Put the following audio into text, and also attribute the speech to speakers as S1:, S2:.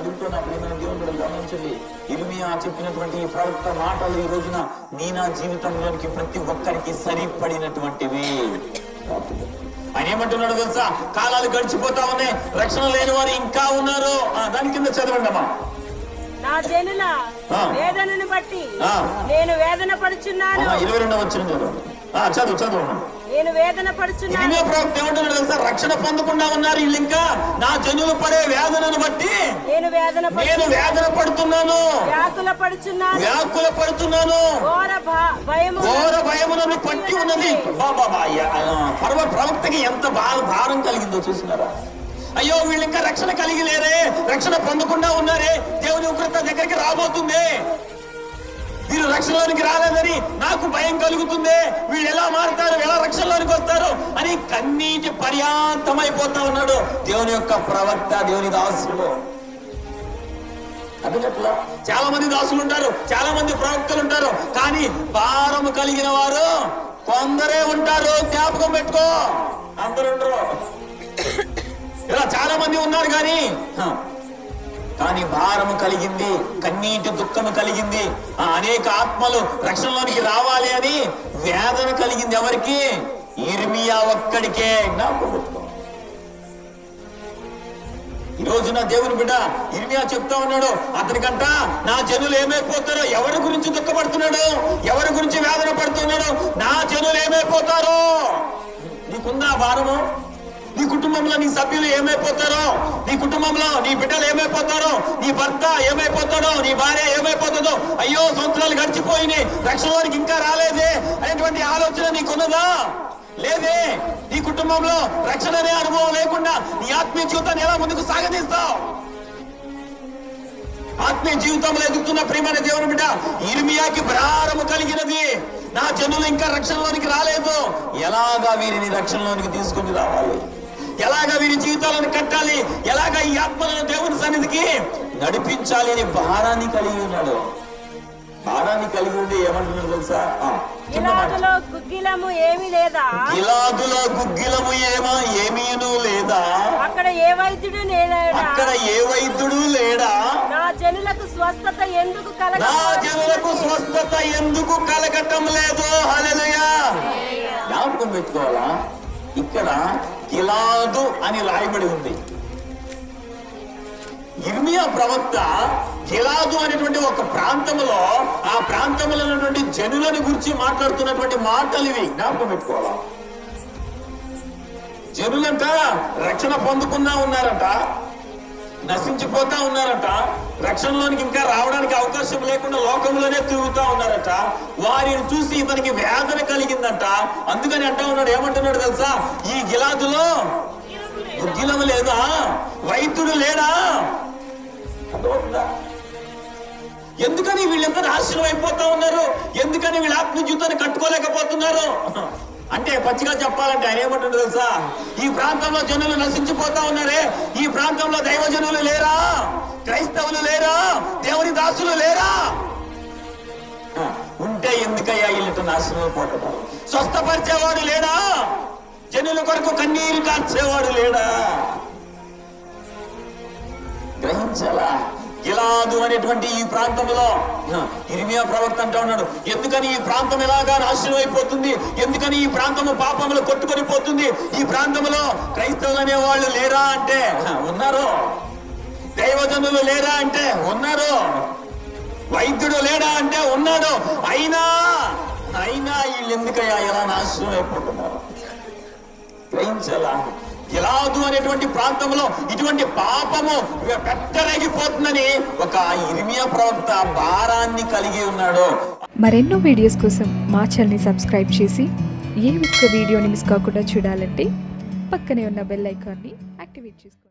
S1: నేను ప్రేమ దేవుడు గమనించండి. ఇర్మియా చెప్పినటువంటి ప్రవక్త మాటలు ఈ రోజున నీ నా జీవితంలోనికి ప్రతి ఒక్కరికి సరిపడినటువంటివి. ఆయన ఏమంటున్నాడు తెలుసా? కాలాలు గడిచిపోతా ఉన్నాయి. రక్షణ లేని వారు ఇంకా ఉన్నారు. దాని కింద చదవండి అమ్మా.
S2: నా వేదనను బట్టి నేను వేదన పడుచున్నాను.
S1: ఇరవై రెండవ వచ్చిన చదవండి. చదువు చదువు. అమ్మా.
S2: నేను వేదన పడుచున్నాను.
S1: ఇదిమే ప్రవక్త ఏమంటున్నాడు తెలుసా? రక్షణ పొందకుండా ఉన్నారు వీళ్ళు ఇంకా. నా జనులు పడే వేదనను బట్టి
S2: నేను వేదన
S1: నేను
S2: పడుచున్నాను.
S1: వేదన పడుతున్నాను.
S2: వ్యాకుల పడుచున్నాను.
S1: వ్యాకుల పడుతున్నాను.
S2: ఘోర భ- భయము
S1: ఘోర భయములను పట్టి ఉన్నది. బాబా పర్వ ప్రవక్తకి ఎంత బాధ భారం కలిగిందో చూసినారా? అయ్యో వీళ్ళు ఇంకా రక్షణ కలిగి లేరే. రక్షణ పొందకుండా ఉన్నారే. దేవుని ఉగ్రత దగ్గరికి రాబోతుంది. వీరు రక్షణలోనికి రాలేదని నాకు భయం కలుగుతుంది. వీళ్ళు ఎలా మారుతారు ఎలా రక్షణలోనికి వస్తారు అని కన్నీటి పర్యాంతమైపోతా ఉన్నాడు దేవుని యొక్క ప్రవక్త దేవుని దాసుడు. అర్థమవుతుందా? చాలా మంది దాసులు ఉంటారు చాలా మంది ప్రవక్తలు ఉంటారు కానీ భారం కలిగిన వారు కొందరే ఉంటారు. జ్ఞాపకం పెట్టుకో. అందరు ఇలా చాలా మంది ఉన్నారు కానీ కానీ భారము కలిగింది కన్నీటి దుఃఖము కలిగింది. ఆ అనేక ఆత్మలు రక్షణలోనికి రావాలి అని వేదన కలిగింది ఎవరికి? ఇర్మియా ఒక్కడికే. జ్ఞాపకం ఈ రోజున దేవుని బిడ్డ ఇర్మియా చెప్తా ఉన్నాడు. అతనికంట నా జనులు ఏమైపోతారో ఎవరి గురించి దుఃఖపడుతున్నాడు ఎవరి గురించి వేదన పడుతున్నాడు నా జనులు ఏమైపోతారో. నీకుందా భారము? నీ కుటుంబంలో నీ సభ్యులు ఏమైపోతారో నీ కుటుంబంలో నీ బిడ్డలు ఏమైపోతారో నీ భర్త ఏమైపోతాడో నీ భార్య ఏమైపోతుందో అయ్యో సంవత్సరాలు గడిచిపోయినాయి రక్షణలోనికి ఇంకా రాలేదే అనేటువంటి ఆలోచన నీకున్నదా? లేదే. నీ కుటుంబంలో రక్షణ అనే అనుభవం లేకుండా నీ ఆత్మీయ జీవితాన్ని ఎలా ముందుకు సాగదీస్తావు? ఆత్మీయ జీవితంలో ఎదుగుతున్న ప్రియమైన దేవుని బిడ్డ ఇర్మియాకి భారము కలిగినది. నా జనులు ఇంకా రక్షణలోనికి రాలేదు. ఎలాగా వీరిని రక్షణలోనికి తీసుకుని రావాలి? ఎలాగా వీరి జీవితాలను కట్టాలి? ఎలాగా ఈ ఆత్మలను దేవుని సన్నిధికి నడిపించాలి అని భారాన్ని కలిగి ఉన్నాడు. భారాన్ని కలిగి ఉండి ఏమంటున్నాడు తెలుసా.
S2: ఇలాగలో గుగ్గిలము ఏమీ లేదా?
S1: గిలాదులో గుగ్గిలము ఏమా? ఏమీను లేదా?
S2: అక్కడ ఏ వైద్యుడు లేడా
S1: అక్కడ ఏ వైద్యుడు లేడా?
S2: నా జనులకు స్వస్థత ఎందుకు కలగ
S1: నా జనులకు స్వస్థత ఎందుకు కలగటం లేదు? హల్లెలూయా. జ్ఞాపకం పెట్టుకోవాలా? ఇక్కడ గిలాదు అని రాయబడి ఉంది. ఇర్మియా ప్రవక్త గిలాదు అనేటువంటి ఒక ప్రాంతంలో ఆ ప్రాంతంలో ఉన్నటువంటి జనులను గురించి మాట్లాడుతున్నటువంటి మాటలు ఇవి. జ్ఞాపకం పెట్టుకోవాలా? జనులంట రక్షణ పొందుకున్నా ఉన్నారట నశించిపోతా ఉన్నారట. రక్షణలోనికి ఇంకా రావడానికి అవకాశం లేకుండా లోకంలోనే తిరుగుతా ఉన్నారట. వారిని చూసి ఇతనికి వేదన కలిగిందంట. అందుకని అంటా ఉన్నాడు ఏమంటున్నాడు తెలుసా? ఈ గిలాదులో గిలము లేదా? వైద్యుడు లేడా? ఎందుకని వీళ్ళందరూ ఆశ్రయం అయిపోతా ఉన్నారు? ఎందుకని వీళ్ళ ఆత్మ జీవితాన్ని కట్టుకోలేకపోతున్నారు? అంటే పచ్చిగా చెప్పాలంటే ఆయన ఏమంటాడు తెలుసా? ఈ ప్రాంతంలో జనులు నశించిపోతా ఉన్నారే. ఈ ప్రాంతంలో దైవ జనులు లేరా? క్రైస్తవులు లేరా? దేవుని దాసులు లేరా? ఉంటే ఎందుకయ్యా వీళ్ళతో నాశనం అయిపోతున్నారు స్వస్థపరిచేవాడు లేడా? జనుల కొరకు కన్నీరు కార్చేవాడు లేడా? గ్రహించాలా? గిలాదు అనేటువంటి ఈ ప్రాంతంలో ఇరిమియా ప్రవక్త అంటా ఉన్నాడు. ఎందుకని ఈ ప్రాంతం ఎలాగా నాశనం అయిపోతుంది? ఎందుకని ఈ ప్రాంతము పాపములు కొట్టుకొని పోతుంది? ఈ ప్రాంతంలో క్రైస్తవులు అనే వాళ్ళు లేరా అంటే ఉన్నారు. దైవజనులు లేరా అంటే ఉన్నారు. వైద్యుడు లేడా అంటే ఉన్నాడు. అయినా అయినా వీళ్ళు ఎందుకయ్యా ఎలా నాశనం అయిపోతున్నారు? గ్రహించాలా? గిలాదు అనేటువంటి ప్రాంతంలో ఇటువంటి పాపము పెట్టరగిపోతుందని ఒక ఇర్మియా ప్రవక్త భారాన్ని కలిగి ఉన్నాడు.
S3: మరెన్నో వీడియోస్ కోసం మా ఛానల్ని సబ్స్క్రైబ్ చేసి ఏ ఒక్క వీడియోని మిస్ కాకుండా చూడాలంటే పక్కనే ఉన్న బెల్ ఐకాన్ని యాక్టివేట్ చేసుకోండి.